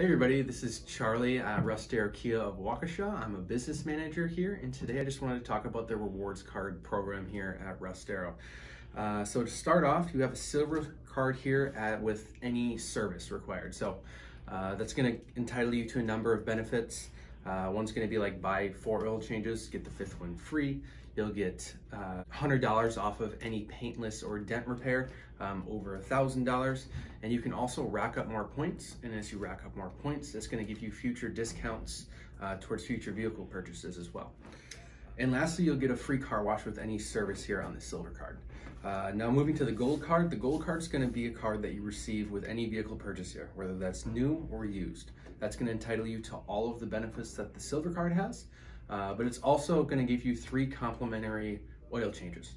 Hey everybody, this is Charlie at Russ Darrow Kia of Waukesha. I'm a business manager here and today I just wanted to talk about the rewards card program here at Russ Darrow. Uh, so to start off, you have a silver card here at, with any service required. So uh, that's going to entitle you to a number of benefits. Uh, one's going to be like buy four oil changes, get the fifth one free. You'll get uh, $100 off of any paintless or dent repair, um, over $1,000. And you can also rack up more points. And as you rack up more points, that's going to give you future discounts uh, towards future vehicle purchases as well. And lastly, you'll get a free car wash with any service here on the silver card. Uh, now moving to the gold card, the gold card is going to be a card that you receive with any vehicle purchase here, whether that's new or used. That's going to entitle you to all of the benefits that the silver card has, uh, but it's also going to give you three complimentary oil changes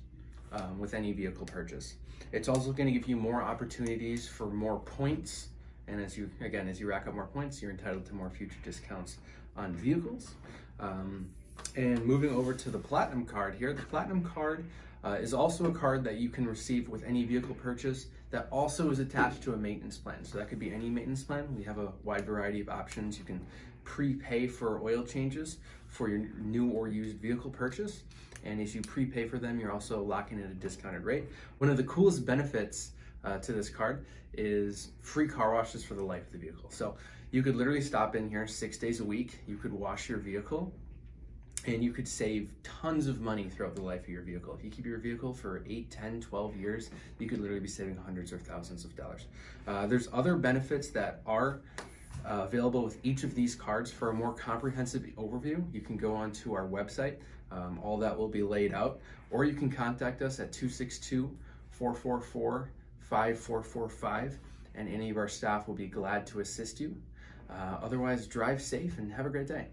um, with any vehicle purchase. It's also going to give you more opportunities for more points, and as you again as you rack up more points, you're entitled to more future discounts on vehicles. Um, and moving over to the Platinum card here, the Platinum card uh, is also a card that you can receive with any vehicle purchase that also is attached to a maintenance plan. So that could be any maintenance plan. We have a wide variety of options. You can prepay for oil changes for your new or used vehicle purchase. And as you prepay for them, you're also locking in a discounted rate. One of the coolest benefits uh, to this card is free car washes for the life of the vehicle. So you could literally stop in here six days a week. You could wash your vehicle and you could save tons of money throughout the life of your vehicle. If you keep your vehicle for 8, 10, 12 years, you could literally be saving hundreds or thousands of dollars. Uh, there's other benefits that are uh, available with each of these cards. For a more comprehensive overview, you can go onto our website. Um, all that will be laid out. Or you can contact us at 262 444 5445 and any of our staff will be glad to assist you. Uh, otherwise, drive safe and have a great day.